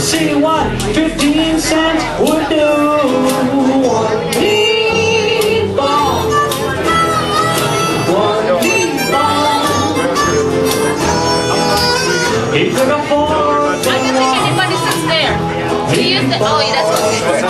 see what 15 cents would do. One one. He took a fork I don't think anybody sits there. He to, oh, yeah, that's okay.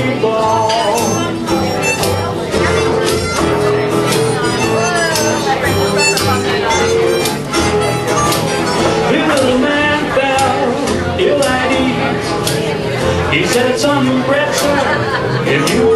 If you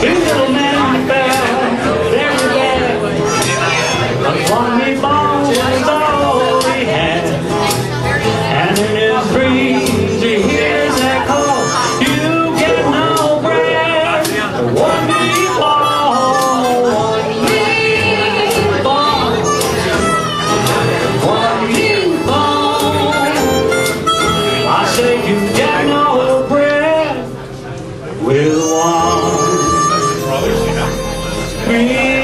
Here's a little breathe.